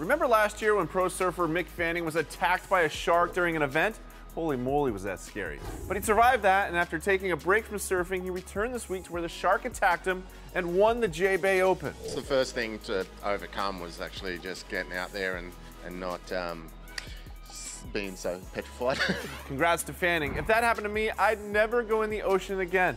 Remember last year when pro surfer Mick Fanning was attacked by a shark during an event? Holy moly, was that scary. But he survived that, and after taking a break from surfing, he returned this week to where the shark attacked him and won the J-Bay Open. The first thing to overcome was actually just getting out there and, and not um, being so petrified. Congrats to Fanning. If that happened to me, I'd never go in the ocean again.